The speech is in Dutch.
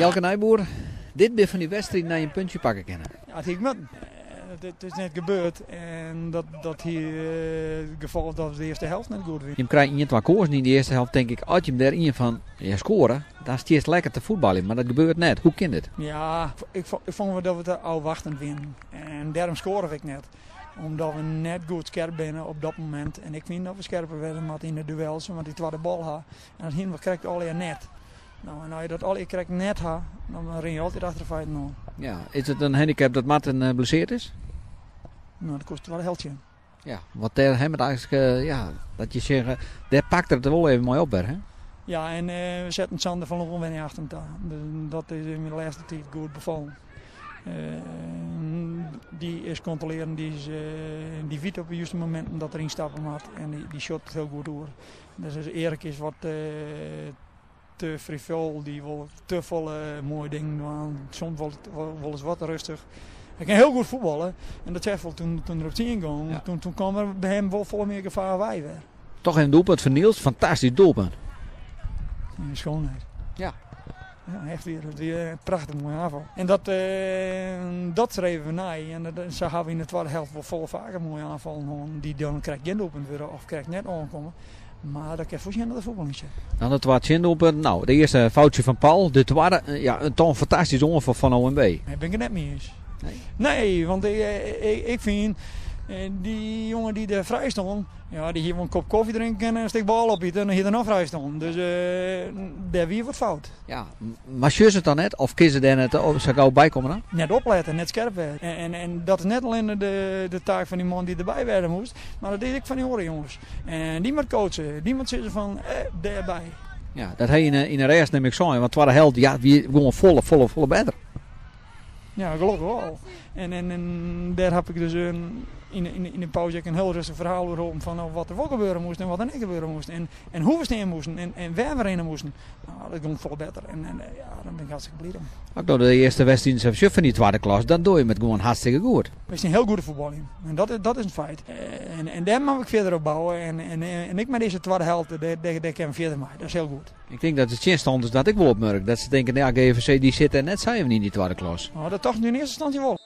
Jelke Nijboer, dit ben van die wedstrijd naar je puntje pakken kennen. Ja, het ik met. Het is net gebeurd en dat, dat hier uh, het geval dat de eerste helft net goed weer. Je krijgt niet wat koers in de eerste helft, denk ik. Als je hem erin van ja, scoren, dan is het eerst lekker te voetballen. Maar dat gebeurt net. Hoe kind het? Ja, ik, ik vond dat we het al wachtend winnen. En daarom scoren ik net omdat we net goed scherp binnen op dat moment. En ik vind dat we scherper werden met in de duels, want die tweede bal had. En dat hin krijgt al je net. Nou, en als je dat al krijgt net had, dan ren je altijd achter de feiten aan. Ja, is het een handicap dat Martin uh, blesseerd is? Nou, dat kost wel een heldje. Ja, wat daar hem het eigenlijk, uh, ja, dat je zegt, daar pakt het wel even mooi op, hè? Ja, en uh, we zetten Sander van Longen achter hem Dus dat is in de laatste tijd goed bevallen. Die is controleren, die, is, die weet op de juiste momenten dat er instappen moet en die, die shot heel goed door. Dus Erik is wat te frivol, die wil te volle mooie dingen doen. Soms wel, wel eens wat rustig. Hij kan heel goed voetballen. En dat zei toen, toen er op 10 ging. Ja. Toen, toen kwam er bij hem wel vol meer gevaar wij weer. Toch een doelpunt van Niels. Fantastisch doelpunt. Ja, schoonheid. Ja. Ja, echt weer, weer een prachtig mooie aanval. En dat, uh, dat schreven we na. En dat, zo hebben we in de tweede helft wel vol vaker mooie aanval. Die dan krijgt geen doelpunt weer of krijgt net aankomen. Maar dat kan voorzien dat de voetbal niet Dan het wat doelpunt. Nou, de eerste foutje van Paul. De tweede, ja, een fantastisch ongeval van OMB. Daar ben ik het net mee eens. Nee, nee want ik, ik, ik vind die jongen die er vrij stond, ja, die hier een kop koffie drinken en een stuk bal op en dan hier er nog vrij stond. Dus uh, daar weer wat fout. Ja, maar je het dan net? Of kiezen daar net, of zou ik bij komen dan? Net opletten, net scherp werden. En, en, en, dat is net alleen de, de taak van die man die erbij werden moest. Maar dat deed ik van die horen jongens. En die moet coachen, die moet zeggen van, eh, daarbij. Ja, dat hij in, in de race neem ik zo. Want het waren held, ja, wie gewoon volle, volle, volle beter. Ja, gelukkig wel. En, en, en daar heb ik dus een, in, in, in de pauze een heel rustig verhaal over van nou, wat er wel gebeuren moest en wat er niet gebeuren moest. En, en hoe we staan moesten en, en waar we rennen moesten. Nou, dat ging veel beter. En, en ja, dan ben ik hartstikke blij om. Ook door de eerste wedstrijd van die tweede klas, dan doe je met gewoon hartstikke goed. We zijn heel goede voetbal in. En dat, dat is een feit. En, en daar mag ik verder op bouwen. En, en, en ik met deze tweede helft, daar, kan verder mee. Dat is heel goed. Ik denk dat het chin is dat ik wel opmerk. Dat ze denken, ja, GVC die zit er net zijn we niet in die tweede klas. Nou, dat toch nu in eerste instantie wel.